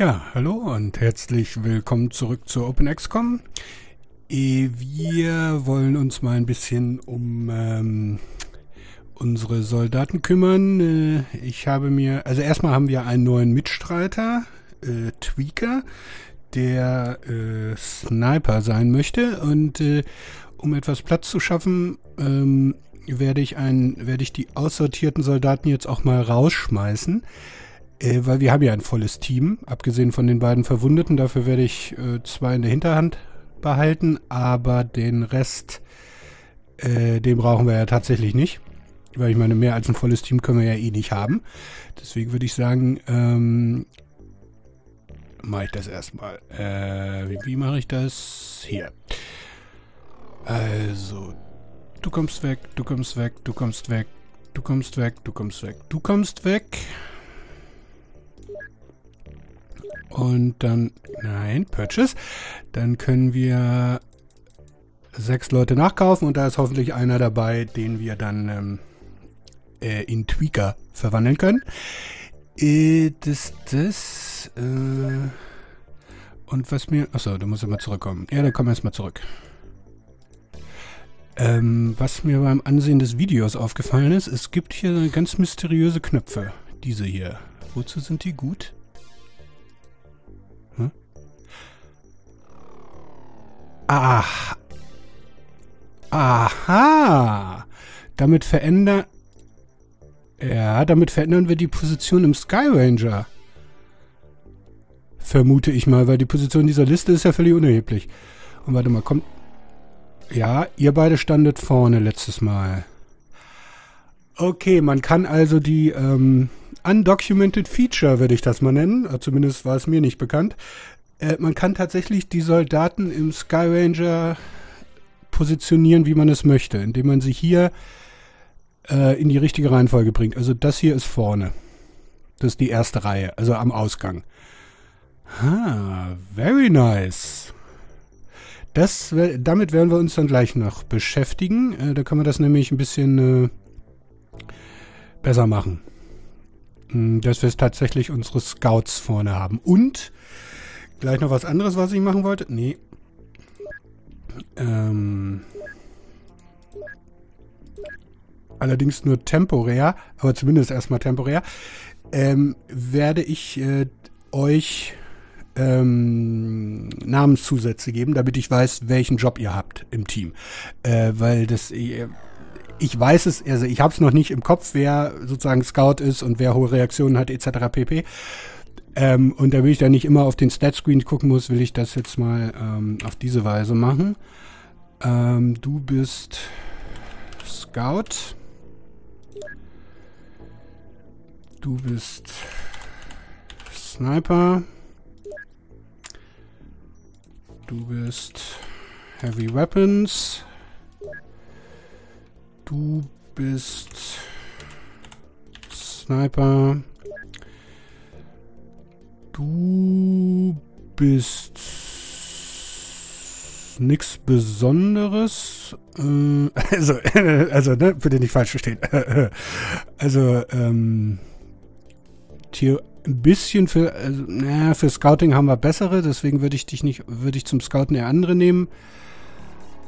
Ja, hallo und herzlich willkommen zurück zur OpenXCom. Eh, Wir wollen uns mal ein bisschen um ähm, unsere Soldaten kümmern. Äh, Ich habe mir, also erstmal haben wir einen neuen Mitstreiter, äh, Tweaker, der äh, Sniper sein möchte und äh, um etwas Platz zu schaffen, ähm, werde ich ein, werde ich die aussortierten Soldaten jetzt auch mal rausschmeißen. Äh, weil wir haben ja ein volles Team, abgesehen von den beiden Verwundeten. Dafür werde ich äh, zwei in der Hinterhand behalten, aber den Rest, äh, den brauchen wir ja tatsächlich nicht. Weil ich meine, mehr als ein volles Team können wir ja eh nicht haben. Deswegen würde ich sagen, ähm, mache ich das erstmal. Äh, wie, wie mache ich das? Hier. Also, du kommst weg, du kommst weg, du kommst weg, du kommst weg, du kommst weg, du kommst weg. Und dann, nein, Purchase. Dann können wir sechs Leute nachkaufen und da ist hoffentlich einer dabei, den wir dann ähm, äh, in Tweaker verwandeln können. Äh, das, das, äh, und was mir, achso, du musst immer zurückkommen. Ja, dann komm erstmal zurück. Ähm, was mir beim Ansehen des Videos aufgefallen ist, es gibt hier ganz mysteriöse Knöpfe. Diese hier. Wozu sind die gut? Ah. Aha. Damit verändern... Ja, damit verändern wir die Position im Sky Ranger. Vermute ich mal, weil die Position dieser Liste ist ja völlig unerheblich. Und warte mal, kommt... Ja, ihr beide standet vorne letztes Mal. Okay, man kann also die ähm, Undocumented Feature, würde ich das mal nennen, äh, zumindest war es mir nicht bekannt. Äh, man kann tatsächlich die Soldaten im Sky Ranger positionieren, wie man es möchte, indem man sie hier äh, in die richtige Reihenfolge bringt. Also das hier ist vorne. Das ist die erste Reihe, also am Ausgang. Ah, very nice. Das, damit werden wir uns dann gleich noch beschäftigen. Äh, da können wir das nämlich ein bisschen äh, besser machen. Hm, Dass wir tatsächlich unsere Scouts vorne haben. Und gleich noch was anderes, was ich machen wollte. Nee. Ähm, allerdings nur temporär, aber zumindest erstmal temporär, ähm, werde ich äh, euch ähm, Namenszusätze geben, damit ich weiß, welchen Job ihr habt im Team. Äh, weil das, äh, ich weiß es, also ich habe es noch nicht im Kopf, wer sozusagen Scout ist und wer hohe Reaktionen hat, etc. pp. Ähm, und da will ich dann nicht immer auf den Stat-Screen gucken muss, will ich das jetzt mal ähm, auf diese Weise machen. Ähm, du bist Scout. Du bist Sniper. Du bist Heavy Weapons. Du bist Sniper. Du bist nichts Besonderes. Äh, also, also, ne, bitte nicht falsch verstehen. also, ähm, Theo ein bisschen für, also, naja, für Scouting haben wir bessere, deswegen würde ich dich nicht, würde ich zum Scouten eher andere nehmen.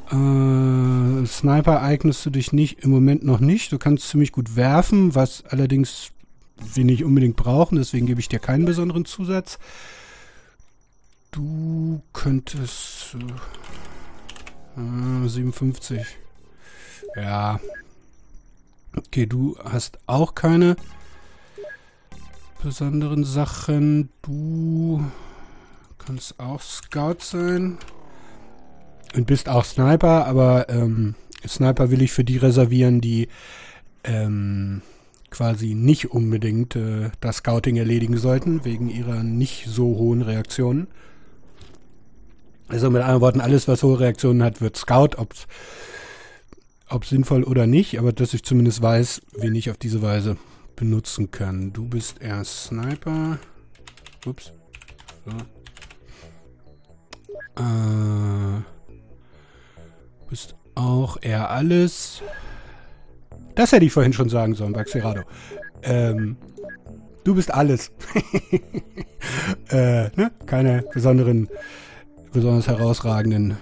Äh, Sniper eignest du dich nicht, im Moment noch nicht. Du kannst ziemlich gut werfen, was allerdings wir nicht unbedingt brauchen, deswegen gebe ich dir keinen besonderen Zusatz. Du könntest äh, 57. Ja. Okay, du hast auch keine besonderen Sachen. Du kannst auch Scout sein. Und bist auch Sniper, aber ähm, Sniper will ich für die reservieren, die ähm, quasi nicht unbedingt äh, das Scouting erledigen sollten, wegen ihrer nicht so hohen Reaktionen. Also mit anderen Worten, alles, was hohe Reaktionen hat, wird Scout, ob sinnvoll oder nicht, aber dass ich zumindest weiß, wen ich auf diese Weise benutzen kann. Du bist erst Sniper. Ups. So. Äh, bist auch eher alles. Das hätte ich vorhin schon sagen sollen, Baxerado. Ähm, du bist alles. äh, ne? keine besonderen, besonders herausragenden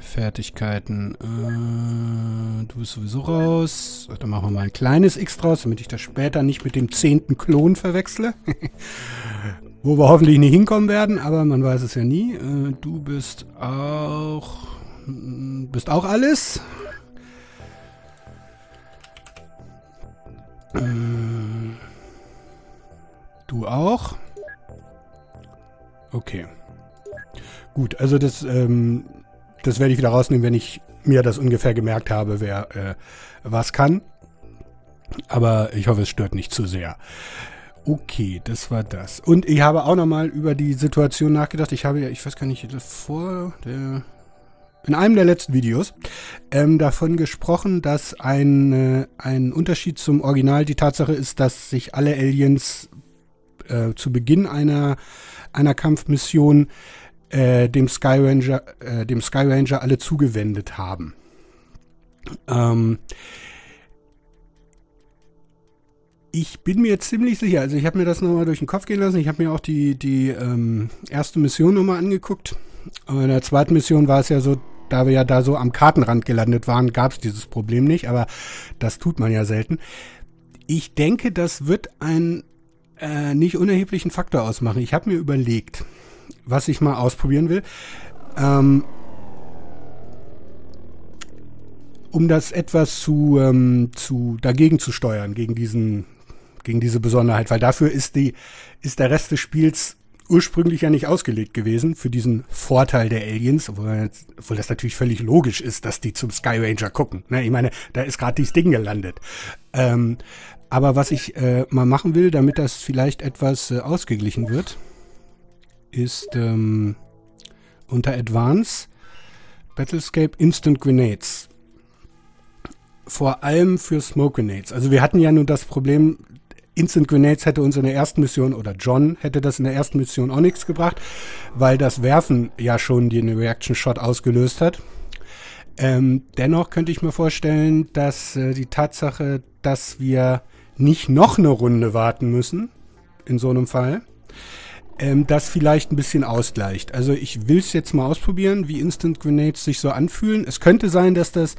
Fertigkeiten. Äh, du bist sowieso raus. Dann machen wir mal ein kleines X draus, damit ich das später nicht mit dem zehnten Klon verwechsle. Wo wir hoffentlich nicht hinkommen werden, aber man weiß es ja nie. Äh, du bist auch... Bist auch alles. Du auch. Okay. Gut, also das, ähm, das werde ich wieder rausnehmen, wenn ich mir das ungefähr gemerkt habe, wer äh, was kann. Aber ich hoffe, es stört nicht zu sehr. Okay, das war das. Und ich habe auch nochmal über die Situation nachgedacht. Ich habe ja, ich weiß gar nicht, vor der, in einem der letzten Videos ähm, davon gesprochen, dass ein, äh, ein Unterschied zum Original die Tatsache ist, dass sich alle Aliens äh, zu Beginn einer, einer Kampfmission äh, dem Sky Ranger, äh, dem Sky Ranger alle zugewendet haben. Ähm, ich bin mir ziemlich sicher, also ich habe mir das nochmal durch den Kopf gehen lassen. Ich habe mir auch die, die ähm, erste Mission nochmal angeguckt. Aber in der zweiten Mission war es ja so, da wir ja da so am Kartenrand gelandet waren, gab es dieses Problem nicht, aber das tut man ja selten. Ich denke, das wird einen äh, nicht unerheblichen Faktor ausmachen. Ich habe mir überlegt, was ich mal ausprobieren will. Ähm, um das etwas zu, ähm, zu dagegen zu steuern, gegen diesen, gegen diese Besonderheit, weil dafür ist die, ist der Rest des Spiels ursprünglich ja nicht ausgelegt gewesen für diesen Vorteil der Aliens, obwohl, obwohl das natürlich völlig logisch ist, dass die zum Sky Ranger gucken. Ne? Ich meine, da ist gerade dieses Ding gelandet. Ähm, aber was ich äh, mal machen will, damit das vielleicht etwas äh, ausgeglichen wird, ist ähm, unter Advance Battlescape Instant Grenades. Vor allem für Smoke Grenades. Also wir hatten ja nur das Problem, Instant Grenades hätte uns in der ersten Mission, oder John hätte das in der ersten Mission auch nichts gebracht, weil das Werfen ja schon den Reaction Shot ausgelöst hat. Ähm, dennoch könnte ich mir vorstellen, dass äh, die Tatsache, dass wir nicht noch eine Runde warten müssen, in so einem Fall, ähm, das vielleicht ein bisschen ausgleicht. Also ich will es jetzt mal ausprobieren, wie Instant Grenades sich so anfühlen. Es könnte sein, dass das,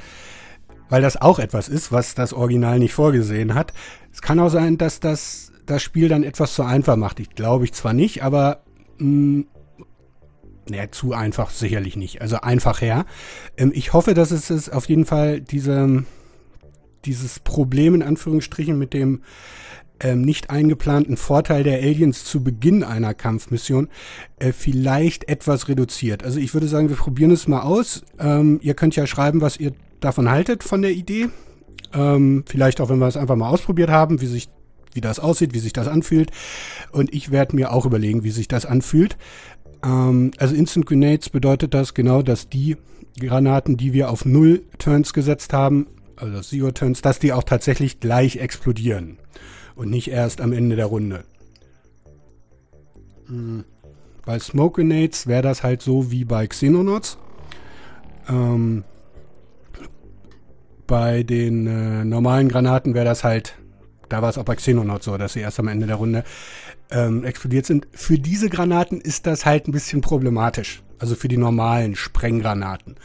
weil das auch etwas ist, was das Original nicht vorgesehen hat, es kann auch sein, dass das das Spiel dann etwas zu einfach macht. Ich glaube ich zwar nicht, aber mh, mm, naja, zu einfach sicherlich nicht. Also einfach her. Ähm, ich hoffe, dass es, es auf jeden Fall diese, dieses Problem in Anführungsstrichen mit dem ähm, nicht eingeplanten Vorteil der Aliens zu Beginn einer Kampfmission äh, vielleicht etwas reduziert. Also ich würde sagen, wir probieren es mal aus. Ähm, ihr könnt ja schreiben, was ihr davon haltet von der Idee. Ähm, vielleicht auch, wenn wir es einfach mal ausprobiert haben, wie sich wie das aussieht, wie sich das anfühlt. Und ich werde mir auch überlegen, wie sich das anfühlt. Ähm, also Instant Grenades bedeutet das genau, dass die Granaten, die wir auf null Turns gesetzt haben, also Zero Turns, dass die auch tatsächlich gleich explodieren und nicht erst am Ende der Runde. Hm. Bei Smoke Grenades wäre das halt so wie bei Xenonauts. Ähm, bei den äh, normalen Granaten wäre das halt, da war es auch bei Xenonauts so, dass sie erst am Ende der Runde ähm, explodiert sind. Für diese Granaten ist das halt ein bisschen problematisch. Also für die normalen Sprenggranaten.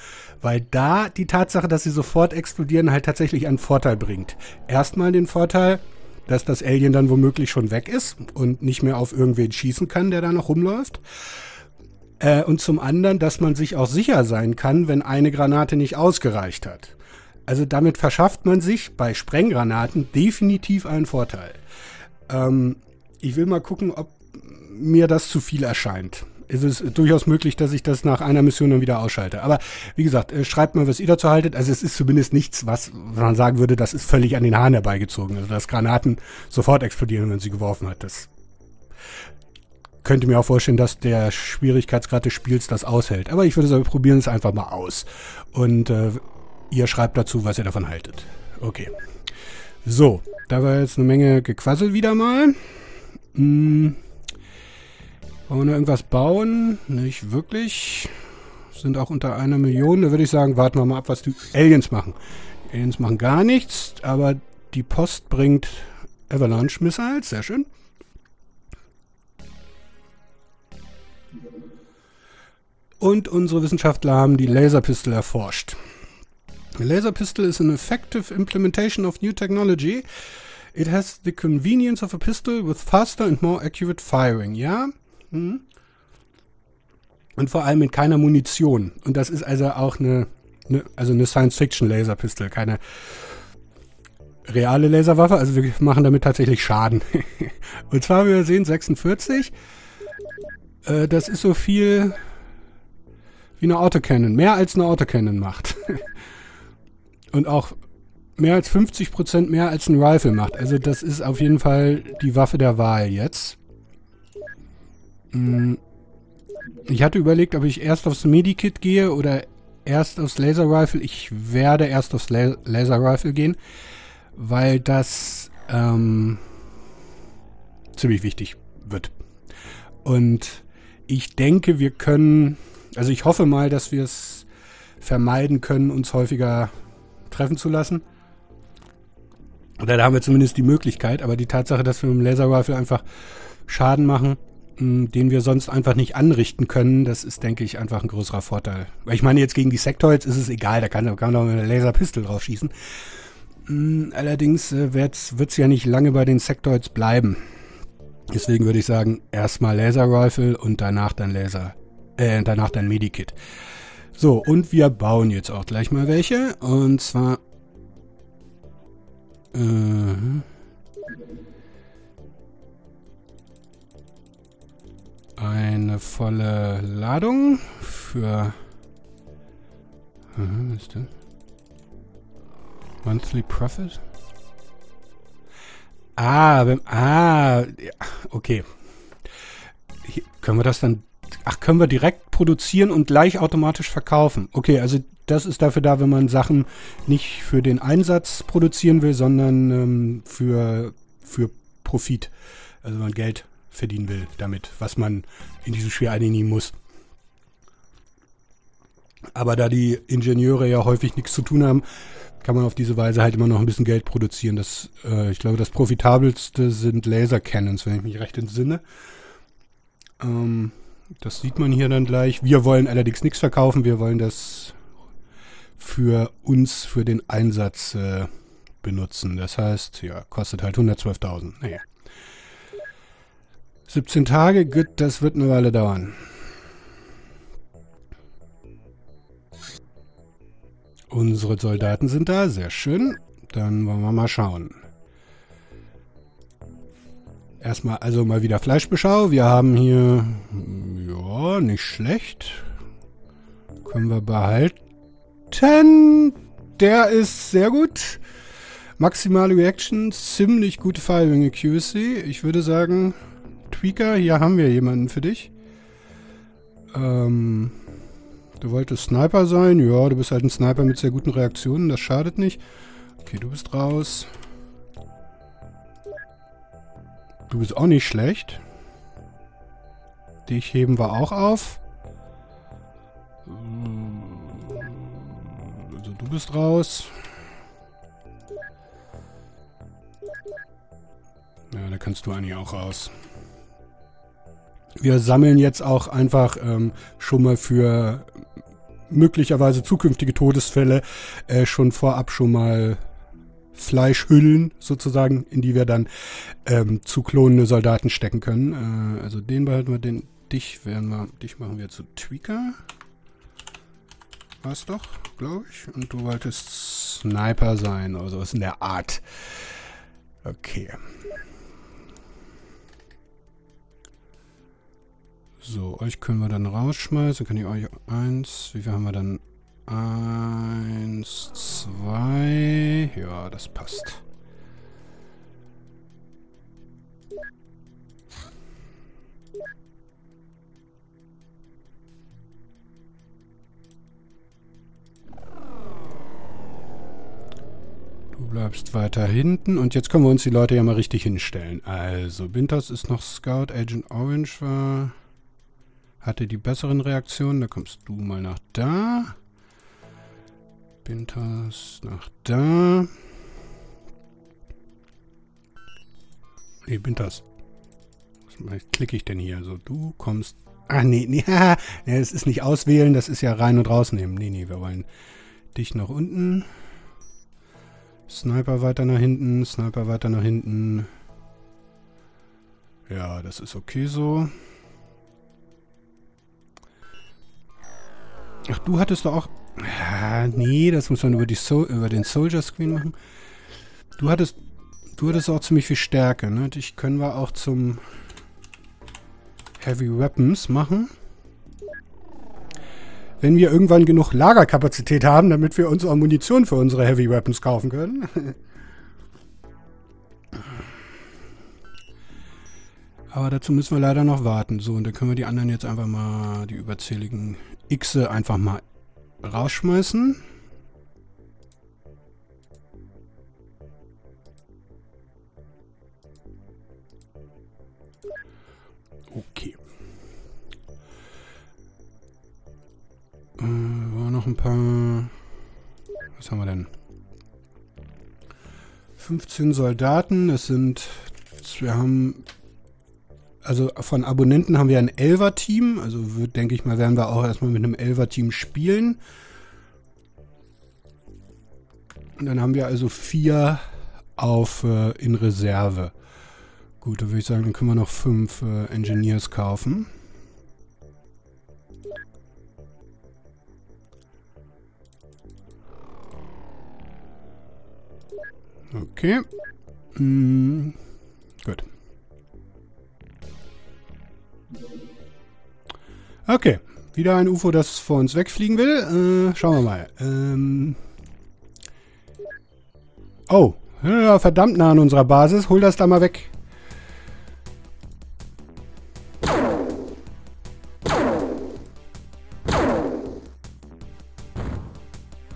Weil da die Tatsache, dass sie sofort explodieren, halt tatsächlich einen Vorteil bringt. Erstmal den Vorteil, dass das Alien dann womöglich schon weg ist und nicht mehr auf irgendwen schießen kann, der da noch rumläuft. Äh, und zum anderen, dass man sich auch sicher sein kann, wenn eine Granate nicht ausgereicht hat. Also damit verschafft man sich bei Sprenggranaten definitiv einen Vorteil. Ähm, ich will mal gucken, ob mir das zu viel erscheint ist es durchaus möglich, dass ich das nach einer Mission dann wieder ausschalte. Aber wie gesagt, äh, schreibt mal, was ihr dazu haltet. Also es ist zumindest nichts, was man sagen würde, das ist völlig an den Haaren herbeigezogen. Also dass Granaten sofort explodieren, wenn sie geworfen hat. Das könnte mir auch vorstellen, dass der Schwierigkeitsgrad des Spiels das aushält. Aber ich würde sagen, wir probieren es einfach mal aus. Und äh, ihr schreibt dazu, was ihr davon haltet. Okay. So, da war jetzt eine Menge Gequassel wieder mal. Hm. Wollen wir noch irgendwas bauen? Nicht wirklich. Sind auch unter einer Million. Da würde ich sagen, warten wir mal ab, was die Aliens machen. Die Aliens machen gar nichts, aber die Post bringt Avalanche Missiles. Sehr schön. Und unsere Wissenschaftler haben die Laserpistol erforscht. Laser pistol is an effective implementation of new technology. It has the convenience of a pistol with faster and more accurate firing. Ja? Hm. Und vor allem mit keiner Munition. Und das ist also auch eine, eine also eine Science-Fiction-Laserpistol, keine reale Laserwaffe. Also wir machen damit tatsächlich Schaden. Und zwar, wir sehen 46. Äh, das ist so viel wie eine Autocannon. Mehr als eine Autocannon macht. Und auch mehr als 50% mehr als ein Rifle macht. Also das ist auf jeden Fall die Waffe der Wahl jetzt. Hm. Ich hatte überlegt, ob ich erst aufs Medikit gehe oder erst aufs Laser Rifle. Ich werde erst aufs La Laser Rifle gehen, weil das ähm, ziemlich wichtig wird. Und ich denke, wir können, also ich hoffe mal, dass wir es vermeiden können, uns häufiger treffen zu lassen. Oder da haben wir zumindest die Möglichkeit, aber die Tatsache, dass wir mit dem Laser Rifle einfach Schaden machen, mh, den wir sonst einfach nicht anrichten können, das ist, denke ich, einfach ein größerer Vorteil. Weil ich meine, jetzt gegen die Sektoids ist es egal, da kann, kann man doch mit einer Laserpistole drauf schießen. Mh, allerdings äh, wird es ja nicht lange bei den Sektoids bleiben. Deswegen würde ich sagen, erstmal Laser Rifle und danach dann Laser, äh, danach dann Medikit. So, und wir bauen jetzt auch gleich mal welche. Und zwar äh, eine volle Ladung für was ist das? Monthly Profit? Ah, wenn, ah, okay. Hier, können wir das dann, ach, können wir direkt produzieren und gleich automatisch verkaufen? Okay, also das ist dafür da, wenn man Sachen nicht für den Einsatz produzieren will, sondern ähm, für, für Profit. Also wenn man Geld verdienen will damit, was man in diesem Spiel nie muss. Aber da die Ingenieure ja häufig nichts zu tun haben, kann man auf diese Weise halt immer noch ein bisschen Geld produzieren. Das, äh, ich glaube, das profitabelste sind Laser Cannons, wenn ich mich recht entsinne. Ähm, das sieht man hier dann gleich. Wir wollen allerdings nichts verkaufen. Wir wollen das für uns, für den Einsatz äh, benutzen. Das heißt, ja, kostet halt 112.000. Naja. 17 Tage, gut, das wird eine Weile dauern. Unsere Soldaten sind da, sehr schön. Dann wollen wir mal schauen. Erstmal also mal wieder Fleischbeschau. Wir haben hier, ja, nicht schlecht. Können wir behalten. Der ist sehr gut. Maximale Reaction, ziemlich gute Firing Accuracy. Ich würde sagen, Tweaker, hier haben wir jemanden für dich. Ähm, du wolltest Sniper sein? Ja, du bist halt ein Sniper mit sehr guten Reaktionen, das schadet nicht. Okay, du bist raus. Du bist auch nicht schlecht. Dich heben wir auch auf. Also du bist raus. Ja, da kannst du eigentlich auch raus. Wir sammeln jetzt auch einfach ähm, schon mal für möglicherweise zukünftige Todesfälle äh, schon vorab schon mal Fleischhüllen sozusagen, in die wir dann ähm, zu klonende Soldaten stecken können. Äh, also den behalten wir, den dich werden wir, dich machen wir zu Tweaker. War's doch, glaube ich. Und du wolltest Sniper sein oder sowas in der Art. Okay. So, euch können wir dann rausschmeißen. Kann ich euch eins. Wie viel haben wir dann? Eins, zwei. Ja, das passt. Du bleibst weiter hinten. Und jetzt können wir uns die Leute ja mal richtig hinstellen. Also, Bintos ist noch Scout. Agent Orange war... Hatte die besseren Reaktionen. Da kommst du mal nach da. Bintos nach da. Nee, Bintos. Was klicke ich denn hier? So, du kommst Ach nee, nee, ja, das ist nicht auswählen, das ist ja rein und rausnehmen. Nee, nee, wir wollen dich nach unten. Sniper weiter nach hinten, Sniper weiter nach hinten. Ja, das ist okay so. Ach, du hattest doch auch... Ja, nee, das muss man über, die so über den Soldier Screen machen. Du hattest... Du hattest auch ziemlich viel Stärke, ne? Dich können wir auch zum Heavy Weapons machen. Wenn wir irgendwann genug Lagerkapazität haben, damit wir uns auch Munition für unsere Heavy Weapons kaufen können. Aber dazu müssen wir leider noch warten. So, und dann können wir die anderen jetzt einfach mal, die überzähligen Xe einfach mal rausschmeißen. Okay. Äh, war noch ein paar... Was haben wir denn? 15 Soldaten. Es sind... Wir haben... Also von Abonnenten haben wir ein Elfer-Team. Also denke ich mal, werden wir auch erstmal mit einem Elfer-Team spielen. Und dann haben wir also vier auf äh, in Reserve. Gut, da würde ich sagen, dann können wir noch fünf äh, Engineers kaufen. Okay. Hm, Okay. Wieder ein UFO, das vor uns wegfliegen will. Äh, schauen wir mal. Ähm oh. Ja, verdammt nah an unserer Basis. Hol das da mal weg.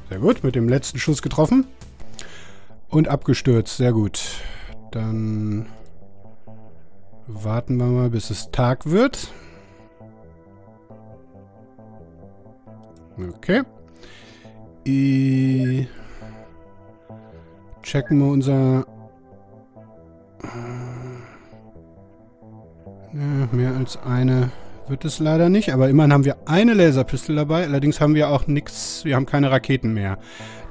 Sehr gut, mit dem letzten Schuss getroffen. Und abgestürzt, sehr gut. Dann warten wir mal, bis es Tag wird. Okay. I checken wir unser... Ja, mehr als eine wird es leider nicht, aber immerhin haben wir eine Laserpistole dabei. Allerdings haben wir auch nichts, wir haben keine Raketen mehr.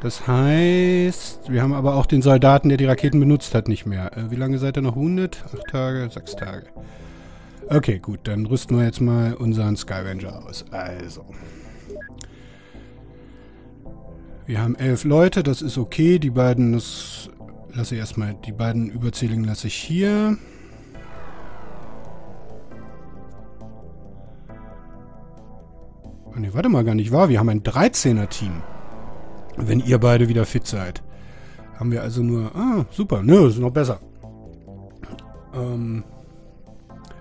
Das heißt, wir haben aber auch den Soldaten, der die Raketen benutzt hat, nicht mehr. Äh, wie lange seid ihr noch wounded? Acht Tage, sechs Tage. Okay, gut, dann rüsten wir jetzt mal unseren Skyranger aus. Also. Wir haben elf Leute, das ist okay. Die beiden, das lasse ich erstmal, die beiden überzähligen lasse ich hier. Oh ne, warte mal, gar nicht wahr. Wir haben ein 13er-Team. Wenn ihr beide wieder fit seid. Haben wir also nur... Ah, super. Nö, ist noch besser. Ähm,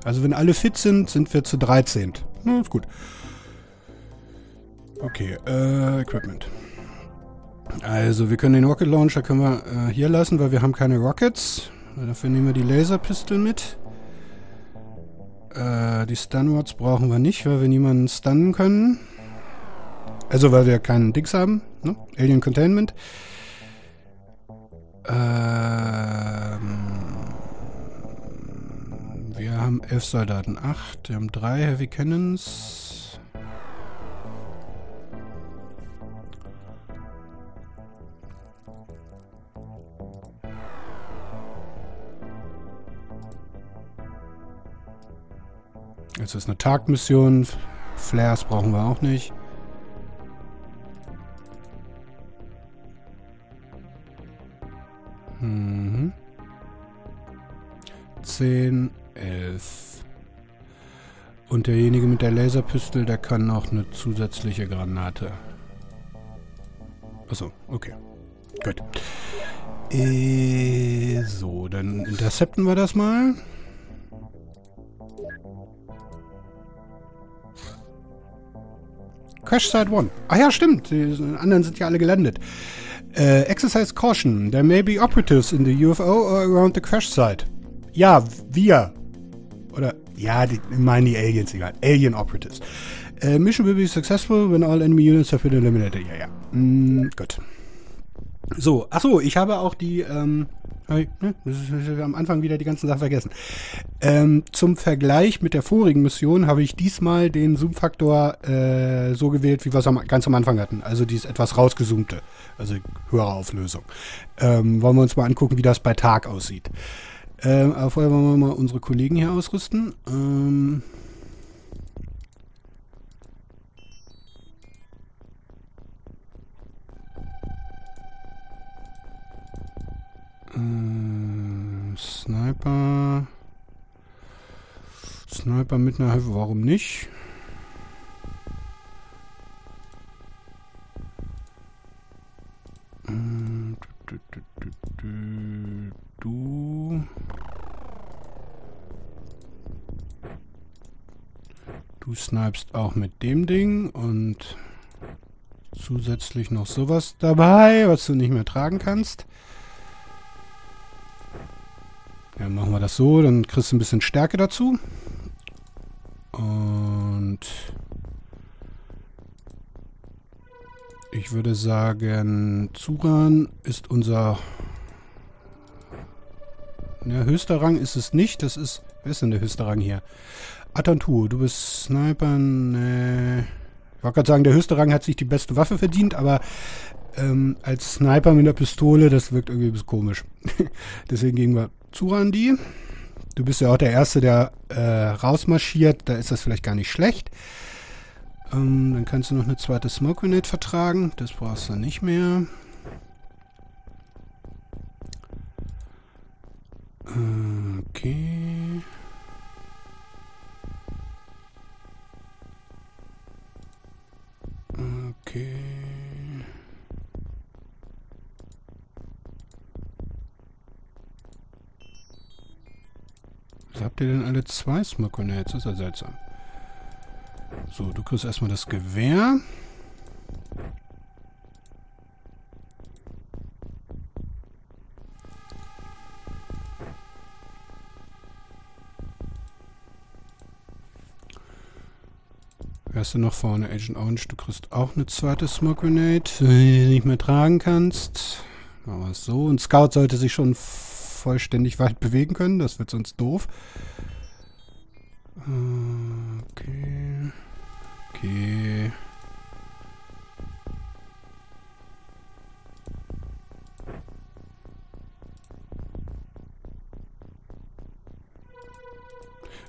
also wenn alle fit sind, sind wir zu 13. Na, ist gut. Okay, äh, Equipment. Also, wir können den Rocket Launcher können wir äh, hier lassen, weil wir haben keine Rockets. Dafür nehmen wir die Laserpistol mit. Äh, die Stunwards brauchen wir nicht, weil wir niemanden stunnen können. Also, weil wir keinen Dings haben. Ne? Alien Containment. Ähm, wir haben elf Soldaten. Acht. Wir haben drei Heavy Cannons. Jetzt ist eine Tagmission. Flares brauchen wir auch nicht. Mhm. 10, 11. Und derjenige mit der Laserpistole, der kann auch eine zusätzliche Granate. Achso, okay. Gut. Äh, so, dann intercepten wir das mal. Crash Site 1. Ah ja, stimmt. Die anderen sind ja alle gelandet. Uh, exercise caution. There may be operatives in the UFO or around the crash site. Ja, wir. Oder, ja, die meinen die Aliens, egal. Alien operatives. Uh, mission will be successful when all enemy units have been eliminated. Ja, ja. Mm, gut. So, achso, ich habe auch die, ähm, ne, am Anfang wieder die ganzen Sachen vergessen. Ähm, zum Vergleich mit der vorigen Mission habe ich diesmal den Zoom-Faktor äh, so gewählt, wie wir es ganz am Anfang hatten. Also dieses etwas rausgezoomte, also höhere Auflösung. Ähm, wollen wir uns mal angucken, wie das bei Tag aussieht. Ähm, aber vorher wollen wir mal unsere Kollegen hier ausrüsten. Ähm, Äh, Sniper. Sniper mit einer Hilfe, warum nicht? Äh, du. Du snipest auch mit dem Ding und zusätzlich noch sowas dabei, was du nicht mehr tragen kannst. Ja, machen wir das so, dann kriegst du ein bisschen Stärke dazu. Und ich würde sagen, Zuran ist unser ja, höchster Rang ist es nicht. Das ist, wer ist denn der höchste Rang hier? Atantu, du bist Sniper. Nee. Ich wollte gerade sagen, der höchste Rang hat sich die beste Waffe verdient, aber ähm, als Sniper mit einer Pistole, das wirkt irgendwie ein bisschen komisch. Deswegen gehen wir Zurandi. Du bist ja auch der Erste, der äh, rausmarschiert. Da ist das vielleicht gar nicht schlecht. Ähm, dann kannst du noch eine zweite Smoke Grenade vertragen. Das brauchst du nicht mehr. Okay. Okay. Ihr denn alle zwei Smoke Grenades? Das ist ja seltsam. So, du kriegst erstmal das Gewehr. Wer ist denn noch vorne? Agent Orange, du kriegst auch eine zweite Smoke Grenade, die du nicht mehr tragen kannst. Es so. Und Scout sollte sich schon vollständig weit bewegen können. Das wird sonst doof.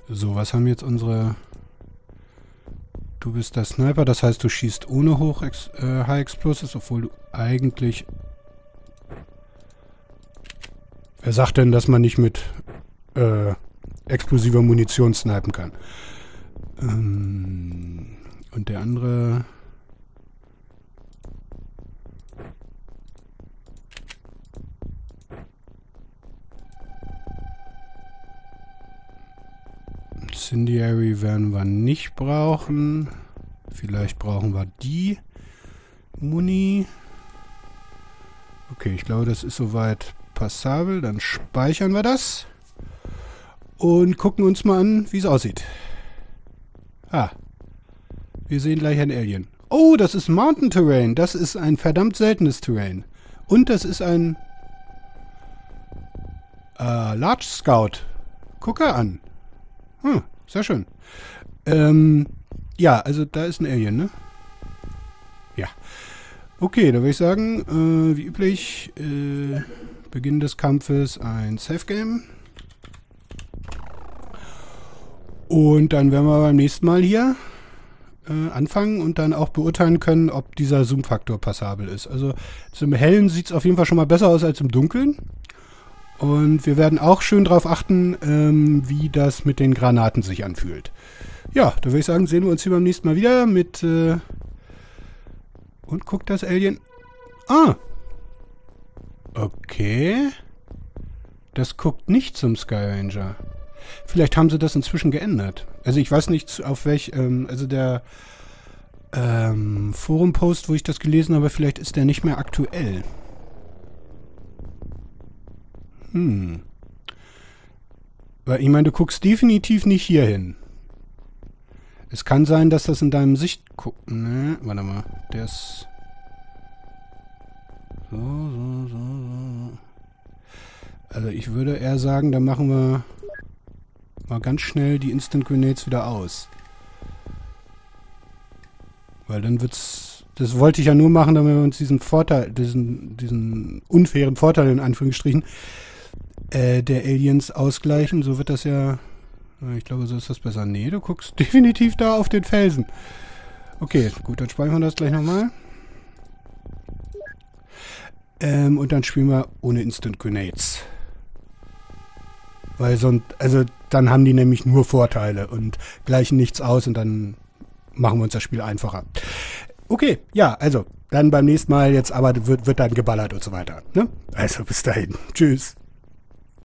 So, was haben jetzt unsere... Du bist der Sniper, das heißt, du schießt ohne Hoch äh, High Explosives, obwohl du eigentlich Wer sagt denn, dass man nicht mit äh, explosiver Munition snipen kann? Ähm, und der andere... Incendiary werden wir nicht brauchen. Vielleicht brauchen wir die Muni. Okay, ich glaube, das ist soweit passabel. Dann speichern wir das. Und gucken uns mal an, wie es aussieht. Ah. Wir sehen gleich ein Alien. Oh, das ist Mountain Terrain. Das ist ein verdammt seltenes Terrain. Und das ist ein äh, Large Scout. Gucke an. Hm, sehr schön. Ähm, ja, also da ist ein Alien, ne? Ja. Okay, da würde ich sagen, äh, wie üblich, äh, Beginn des Kampfes ein Safe Game. Und dann werden wir beim nächsten Mal hier äh, anfangen und dann auch beurteilen können, ob dieser Zoom-Faktor passabel ist. Also im Hellen sieht es auf jeden Fall schon mal besser aus als im Dunkeln. Und wir werden auch schön darauf achten, ähm, wie das mit den Granaten sich anfühlt. Ja, da würde ich sagen, sehen wir uns hier beim nächsten Mal wieder mit... Äh und guckt das Alien... Ah, Okay. Das guckt nicht zum Sky Ranger. Vielleicht haben sie das inzwischen geändert. Also ich weiß nicht, auf welch, ähm, also der ähm, Forum-Post, wo ich das gelesen habe, vielleicht ist der nicht mehr aktuell. Hm. Weil ich meine, du guckst definitiv nicht hier hin. Es kann sein, dass das in deinem Sicht... Ne, warte mal. Der ist... So, so, so, so. Also ich würde eher sagen, dann machen wir mal ganz schnell die Instant Grenades wieder aus. Weil dann wird's... Das wollte ich ja nur machen, damit wir uns diesen Vorteil, diesen, diesen unfairen Vorteil in Anführungsstrichen äh, der Aliens ausgleichen. So wird das ja... Ich glaube, so ist das besser. Nee, du guckst definitiv da auf den Felsen. Okay, gut, dann speichern wir das gleich nochmal. Ähm, und dann spielen wir ohne Instant Grenades. Weil sonst, also dann haben die nämlich nur Vorteile und gleichen nichts aus und dann machen wir uns das Spiel einfacher. Okay, ja, also dann beim nächsten Mal jetzt aber wird, wird dann geballert und so weiter. Ne? Also bis dahin. Tschüss.